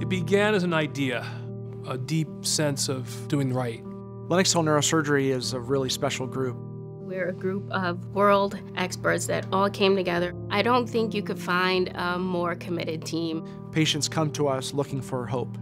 It began as an idea, a deep sense of doing right. Lenox Hill Neurosurgery is a really special group. We're a group of world experts that all came together. I don't think you could find a more committed team. Patients come to us looking for hope.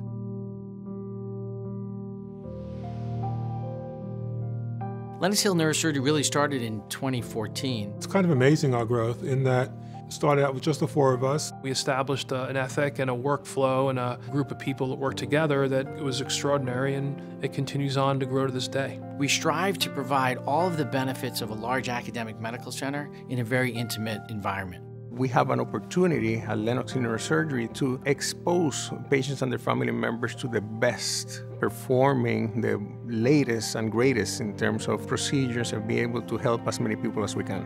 Lenox Hill Neurosurgery really started in 2014. It's kind of amazing our growth in that it started out with just the four of us. We established uh, an ethic and a workflow and a group of people that work together that was extraordinary and it continues on to grow to this day. We strive to provide all of the benefits of a large academic medical center in a very intimate environment. We have an opportunity at Lenox Neurosurgery to expose patients and their family members to the best performing, the latest and greatest in terms of procedures and be able to help as many people as we can.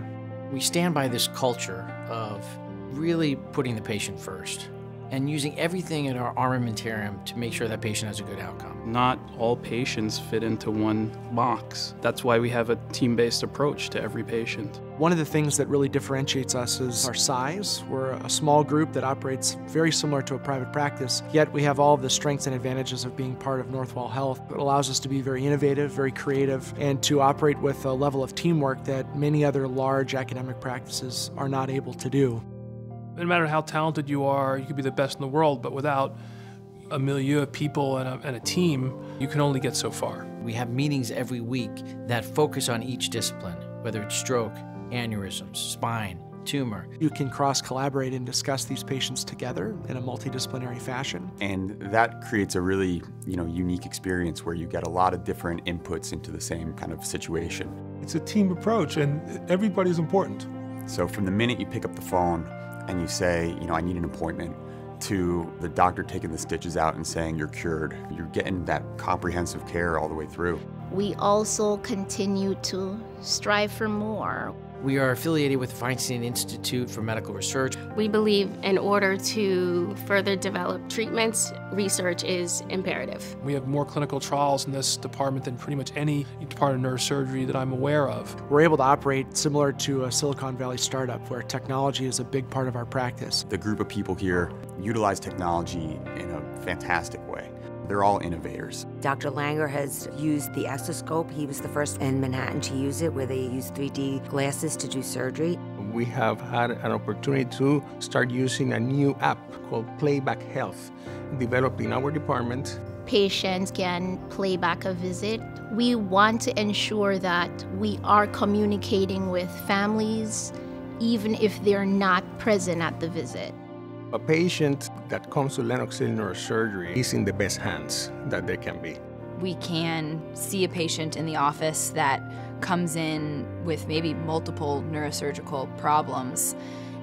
We stand by this culture of really putting the patient first and using everything in our armamentarium to make sure that patient has a good outcome. Not all patients fit into one box. That's why we have a team-based approach to every patient. One of the things that really differentiates us is our size. We're a small group that operates very similar to a private practice, yet we have all of the strengths and advantages of being part of Northwell Health. It allows us to be very innovative, very creative, and to operate with a level of teamwork that many other large academic practices are not able to do. No matter how talented you are, you could be the best in the world, but without a milieu of people and a, and a team, you can only get so far. We have meetings every week that focus on each discipline, whether it's stroke, aneurysms, spine, tumor. You can cross collaborate and discuss these patients together in a multidisciplinary fashion. And that creates a really, you know, unique experience where you get a lot of different inputs into the same kind of situation. It's a team approach and everybody's important. So from the minute you pick up the phone and you say, you know, I need an appointment, to the doctor taking the stitches out and saying you're cured, you're getting that comprehensive care all the way through. We also continue to strive for more. We are affiliated with the Feinstein Institute for Medical Research. We believe in order to further develop treatments, research is imperative. We have more clinical trials in this department than pretty much any department of neurosurgery that I'm aware of. We're able to operate similar to a Silicon Valley startup where technology is a big part of our practice. The group of people here utilize technology in a fantastic way. They're all innovators. Dr. Langer has used the exoscope. He was the first in Manhattan to use it, where they use 3D glasses to do surgery. We have had an opportunity to start using a new app called Playback Health, developed in our department. Patients can play back a visit. We want to ensure that we are communicating with families, even if they're not present at the visit. A patient that comes to Lenox Hill Neurosurgery is in the best hands that they can be. We can see a patient in the office that comes in with maybe multiple neurosurgical problems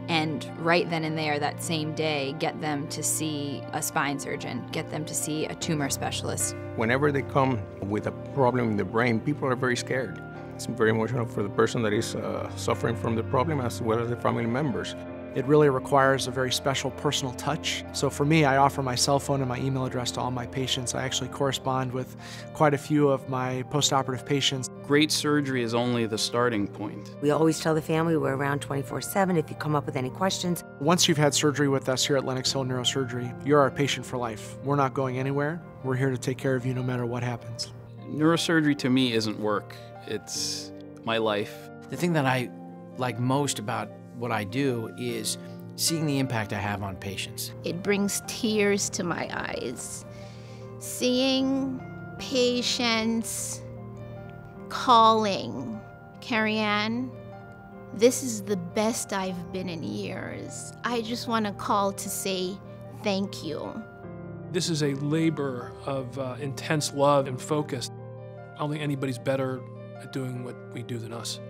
and right then and there that same day get them to see a spine surgeon, get them to see a tumor specialist. Whenever they come with a problem in the brain, people are very scared. It's very emotional for the person that is uh, suffering from the problem as well as the family members. It really requires a very special personal touch. So for me, I offer my cell phone and my email address to all my patients. I actually correspond with quite a few of my postoperative patients. Great surgery is only the starting point. We always tell the family we're around 24-7 if you come up with any questions. Once you've had surgery with us here at Lenox Hill Neurosurgery, you're our patient for life. We're not going anywhere. We're here to take care of you no matter what happens. Neurosurgery to me isn't work. It's my life. The thing that I like most about what I do is seeing the impact I have on patients. It brings tears to my eyes. Seeing patients calling, Carrie Ann, this is the best I've been in years. I just want to call to say thank you. This is a labor of uh, intense love and focus. I don't think anybody's better at doing what we do than us.